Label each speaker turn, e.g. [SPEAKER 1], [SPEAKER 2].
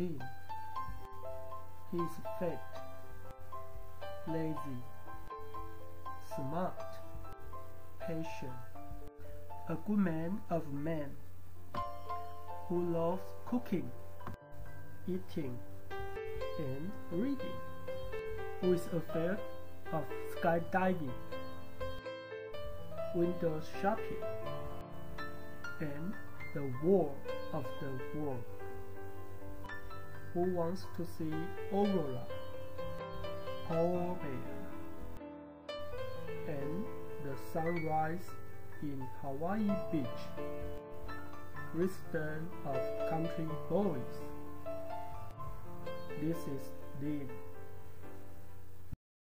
[SPEAKER 1] Dean. is fat, lazy, smart, patient, a good man of men who loves cooking, eating, and reading, who is afraid of skydiving, window shopping, and the war of the world. Who wants to see Aurora, polar bear, and the sunrise in Hawaii Beach? Resident of Country Boys. This is Dean.